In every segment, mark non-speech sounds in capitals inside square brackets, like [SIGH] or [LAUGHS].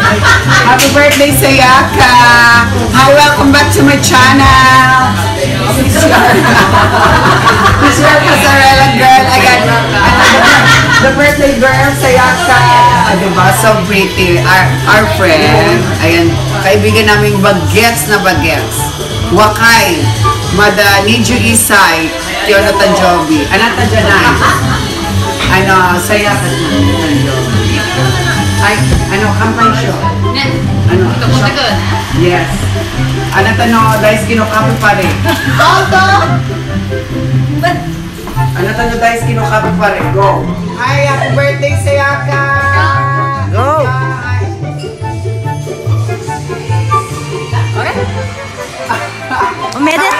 Happy birthday sa Yaka! Hi, welcome back to my channel! This is your, this Pasarela girl. Again, the birthday girl sa Yaka. Ah, diba? So pretty. Our, our friend, ayan, kaibigan naming bagets na bagets. Wakay, Mada Niju Isay, Jonathan Joby. Anata Janay. Ano, sa Yaka na. Ay, ano, kampay show. Ano, shop- Yes. Ano tanong, guys, kinukapi pa rin. Ano tanong, guys, kinukapi pa rin. Go. Hi, happy birthday sa Yaka! Go! Okay, [LAUGHS]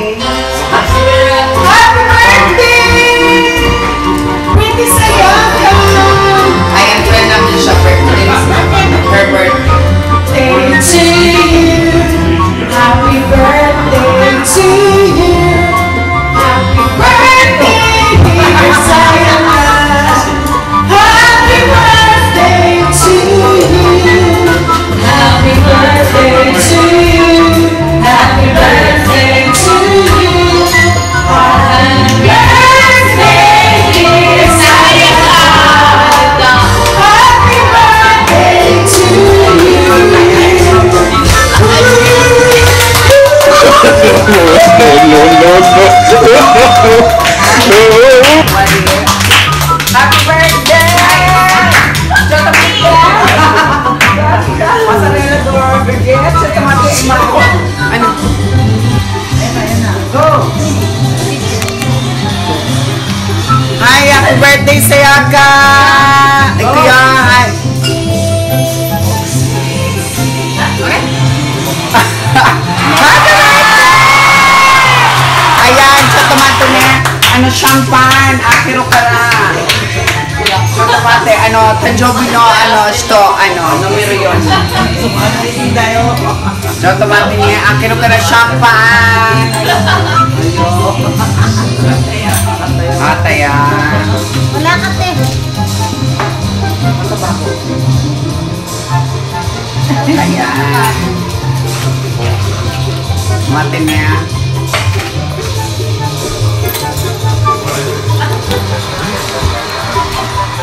Birthday sa Yaka! Ay, kuya! Happy birthday! Ayan, sa tomato na, ano, champagne, akiro ka na. Ano, tanjobi no, ano, sto, ano, numero yun. Sa tomate niya, akiro ka na champagne. Ataya. Wala ka, te. Ayan. Mate niya.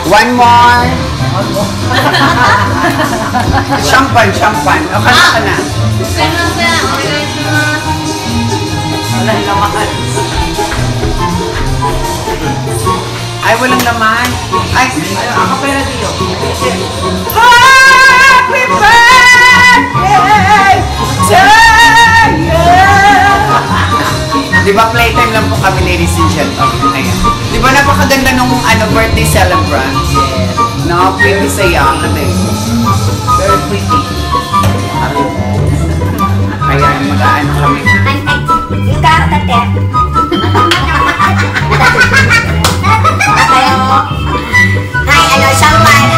One more. [LAUGHS] champagne, champagne. O, kanta ka na. Wala naman. Ay, walang naman. Ay, ako pera dito. Di ba playtime lang po kami, ladies and gentlemen? Ayan. Di ba napakaganda nung ano, birthday celebrant? No, pretty saya ka din. Very pretty. Ayan, mag-ano kami. Yung karata, [LAUGHS] te. Hi, ano, champagne. Champagne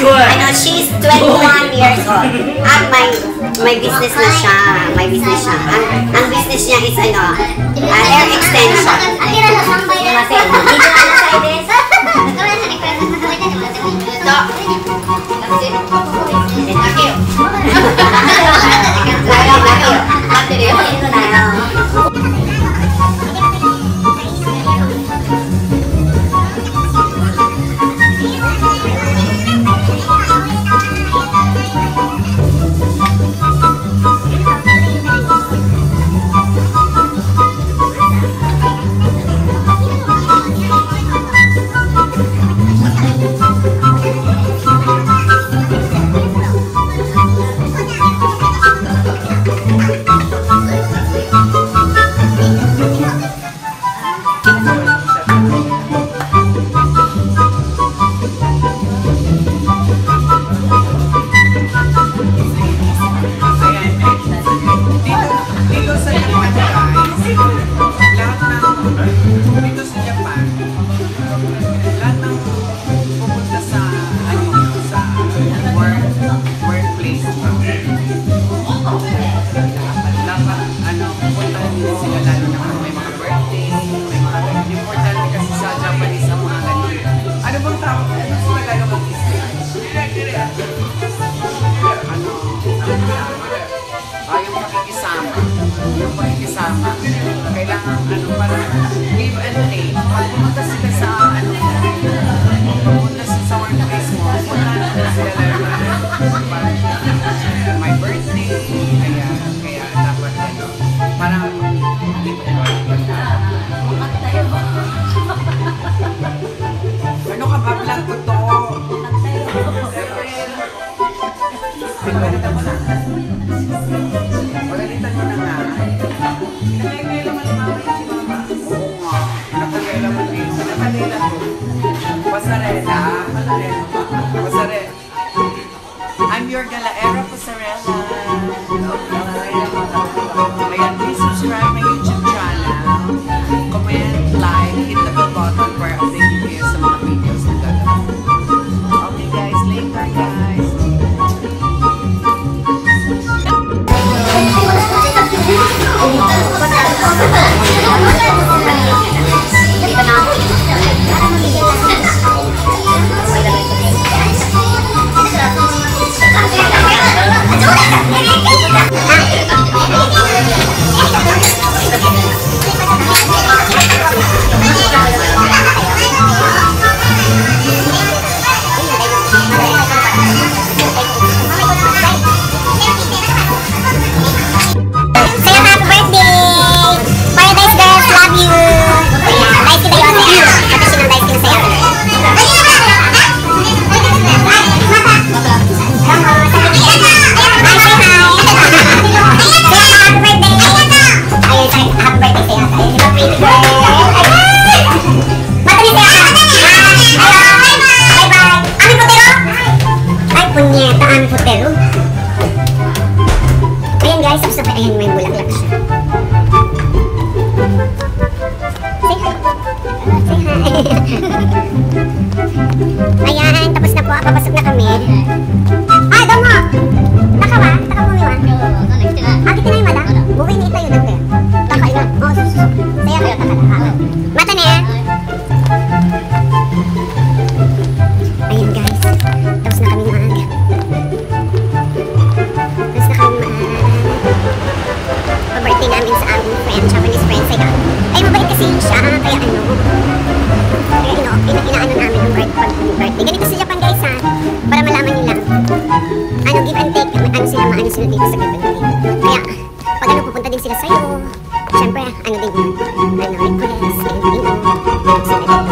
I know she's 21 [LAUGHS] years old. At my my business na siya. May business siya. Ang, ang business niya is ano, uh, hair extension. [LAUGHS] Thank you. your Galaera Mozzarella. gising siya, kaya ano. Kaya ino, ina, inaano namin yung birth, pag birthday. Ganito sa Japan guys ha, para malaman nila. Ano, give and take, ano sila, maano sila dito sa ganito. Kaya, pag ano, pupunta din sila sa'yo. Siyempre, ano din, ano, request, anything, ano, sila dito.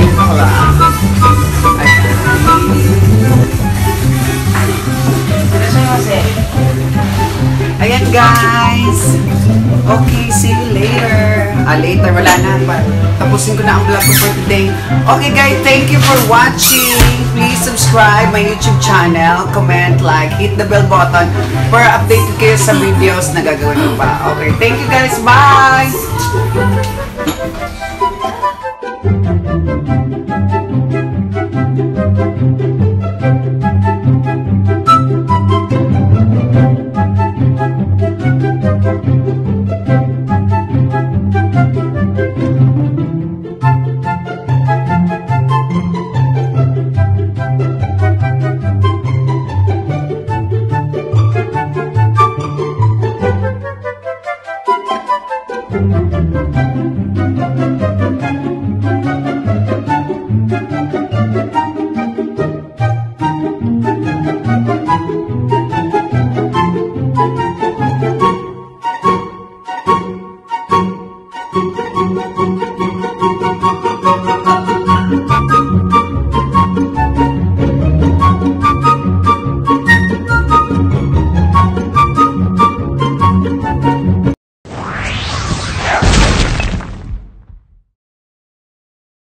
aming bakla. Ayan guys. Okay, see you later. Ah, later, wala na. Pa. Tapusin ko na ang vlog ko for today. Okay guys, thank you for watching. Please subscribe my YouTube channel. Comment, like, hit the bell button para updated kayo sa videos na gagawin ko pa. Okay, thank you guys. Bye!